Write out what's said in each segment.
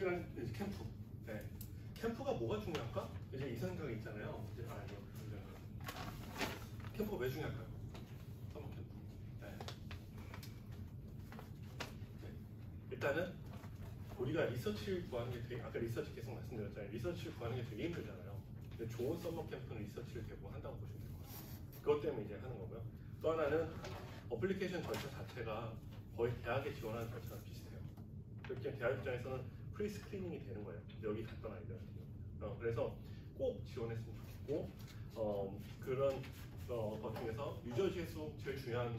11월 이제 캠프. 네. 캠프가 뭐가 중요할까? 이제 이 생각이 있잖아요. 이제 아 이거 캠프가 왜 중요할까요? summer 캠프. 네. 네. 일단은 우리가 리서치를 구하는 게 되게 아까 리서치 계속 말씀드렸잖아요. 리서치를 구하는 게 되게 힘들잖아요. 근데 좋은 summer 캠프는 리서치를 대부분 한다고 보시면 될 것 같아요. 그것 때문에 이제 하는 거고요. 또 하나는 어플리케이션 절차 자체가 거의 대학에 지원하는 절차랑 비슷해요. 그렇게 대학 입장에서는 pre-screening이 되는 거예요. 여기 갔던 아이들 같은 경우. 어, 그래서 꼭 지원했으면 좋겠고 어, 그런 어, 것 중에서 뉴저지에서 제일 중요한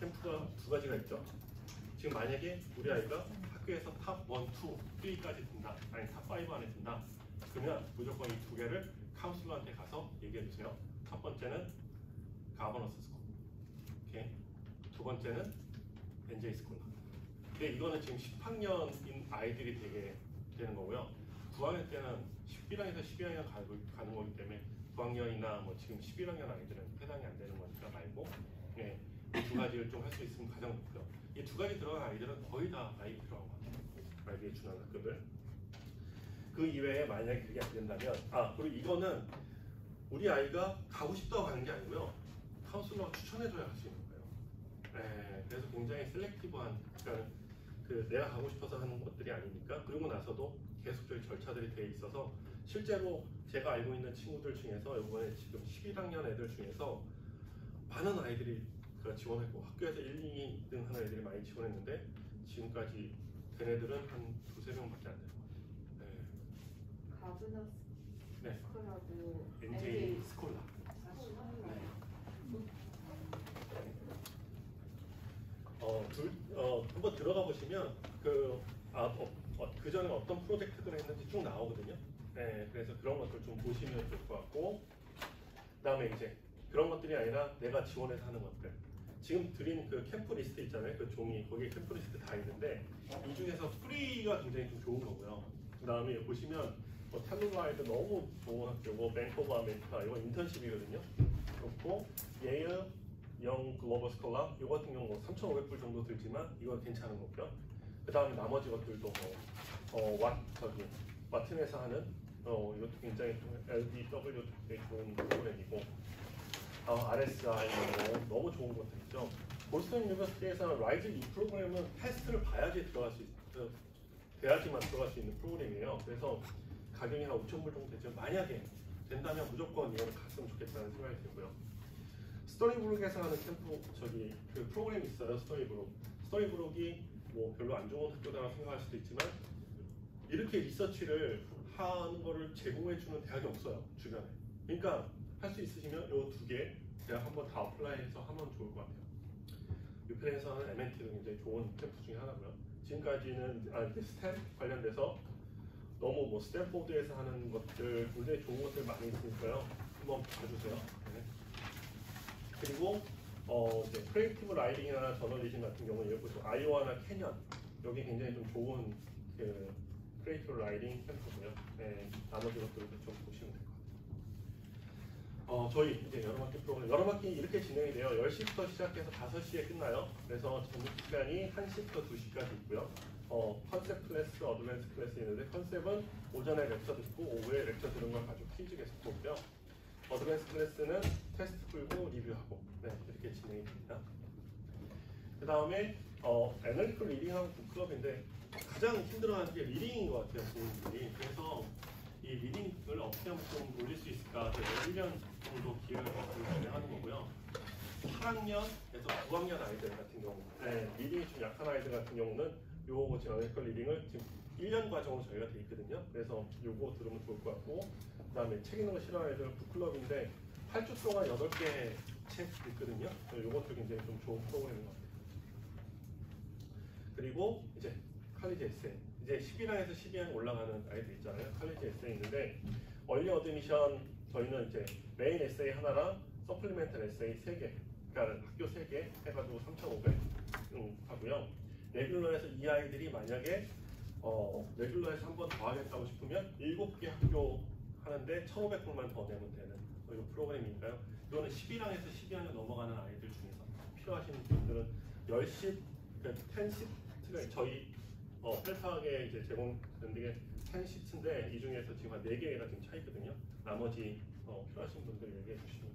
캠프가 두 가지가 있죠. 지금 만약에 우리 아이가 학교에서 top 1, 2, 3까지 든다, 아니 top 5 안에 든다, 그러면 무조건 이 두 개를 카운슬러한테 가서 얘기해 주세요. 첫 번째는 Governor's School, 오케이. 두 번째는 NJ Scholar. 근데 이거는 지금 10학년인 아이들이 되게 되는 거고요. 9학년 때는 11학년에서 12학년 가고, 가는 거기 때문에 9학년이나 뭐 지금 11학년 아이들은 해당이 안 되는 거니까 말고 예, 이 두 가지를 좀 할 수 있으면 가장 좋고요. 이 두 가지 들어간 아이들은 거의 다 아이비 들어간 것 같아요. 아이비에 준하는 학교를. 그 이외에 만약에 그게 안 된다면 아 그리고 이거는 우리 아이가 가고 싶다고 가는 게 아니고요. 카운슬러가 추천해줘야 할 수 있는 거예요. 네, 그래서 굉장히 셀렉티브한 그러니까 그 내가 가고 싶어서 하는 것들이 아니니까 그리고 나서도 계속적인 절차들이 돼 있어서 실제로 제가 알고 있는 친구들 중에서 이번에 지금 11학년 애들 중에서 많은 아이들이 그 지원했고 학교에서 1, 2, 2등 하는 애들이 많이 지원했는데 지금까지 된 애들은 한 두세 명밖에 안 되는 것 같아요. 가브너스 네. 네. NJ Scholar. 어, 둘, 어, 한번 들어가 보시면 그, 아, 어, 어, 그 전에 어떤 프로젝트들을 했는지 쭉 나오거든요. 네, 그래서 그런 것들 좀 보시면 좋을 것 같고, 그 다음에 이제 그런 것들이 아니라 내가 지원해서 하는 것들. 지금 드린 그 캠프 리스트 있잖아요. 그 종이, 거기에 캠프 리스트 다 있는데, 이 중에서 free가 굉장히 좀 좋은 거고요. 그 다음에 보시면, 뭐, 텔루라이드 너무 좋은 학교고, 오브 아메리카, 이거 인턴십이거든요. 그렇고, 예일, 영 글로벌 스콜라 이거 같은 경우 3,500불 정도 들지만 이거 괜찮은 거고요. 그 다음에 나머지 것들도 뭐 어, 왓 저기 마틴에서 하는 어, 이것도 굉장히 좀 LBW도 좋은 프로그램이고 어, RSI 뭐 너무 좋은 것들 있죠. 보스턴 유니버시티에서 라이즈 이 프로그램은 테스트를 봐야지 들어갈 수 있, 그, 돼야지만 들어갈 수 있는 프로그램이에요. 그래서 가격이 한 5,000불 정도 되죠. 만약에 된다면 무조건 이거는 갔으면 좋겠다는 생각이 들고요. 스토니브룩에서 하는 캠프 저기 그 프로그램이 있어요 스토니브룩. 스토니브룩이 뭐 별로 안 좋은 학교다라고 생각할 수도 있지만 이렇게 리서치를 하는 거를 제공해 주는 대학이 없어요 주변에. 그러니까 할 수 있으시면 이 두개 대학 한번 다 apply해서 하면 좋을 것 같아요. 유펜에서 하는 M&T도 굉장히 좋은 캠프 중에 하나고요. 지금까지는 아 STEM 관련돼서 너무 뭐 스탠포드에서 하는 것들 굉장히 좋은 것들 많이 있으니까요. 한번 봐주세요. 네. 그리고 어, 이제 creative writing이나 저널리즘 같은 경우는 예를 들어 아이오와나 케니언 여기 굉장히 좀 좋은 그 creative writing 캠프고요. 네, 나머지 것들도 좀 보시면 될 것 같아요. 어, 저희 이제 여러 바퀴 프로그램 여러 바퀴 이렇게 진행이 돼요. 10시부터 시작해서 5시에 끝나요. 그래서 점심 시간이 1시부터 2시까지 있고요. 어, concept class, advance class 있는데 concept은 오전에 lecture 듣고 오후에 lecture 들은 걸 가지고 퀴즈 계속 보고요. advance class는 테스트 풀고 리뷰하고 네, 이렇게 진행이 됩니다. 그 다음에 어, analytical reading하고 book club인데 가장 힘들어하는 게 reading인 것 같아요, 부모님들이. 그래서 이 reading을 어떻게 하면 좀 올릴 수 있을까 그래서 1년 정도 기회를 진행하는 거고요. 8학년에서 9학년 아이들 같은 경우 네, reading이 좀 약한 아이들 같은 경우는 요거 지금 analytical reading을 지금 1년 과정으로 저희가 돼 있거든요. 그래서 요거 들으면 좋을 것 같고 그 다음에 책 읽는 거 애들은 book club인데 8주 동안 8개 책 읽거든요. 이것도 굉장히 좀 좋은 프로그램인 것 같아요. 그리고 이제 College essay. 이제 11학에서 12학 올라가는 아이들 있잖아요. college essay 있는데 early admission 저희는 이제 main essay 하나랑 supplemental essay 3개 그러니까 학교 3개 해가지고 3,500 음, 하고요. regular에서 이 아이들이 만약에 어, regular에서 한 번 더 하겠다고 싶으면 7개 학교 하는데 1,500불만 더 내면 되는 이 프로그램이니까요. 이거는 11학에서 12학년 넘어가는 아이들 중에서 필요하신 분들은 10시, 그러니까 10시트가 저희 어, 펠파하게 이제 제공되는 게한 시트인데 이 중에서 지금 한 4개가 지금 차 있거든요. 나머지 어, 필요하신 분들 얘기해 주시면